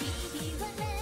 baby, relax.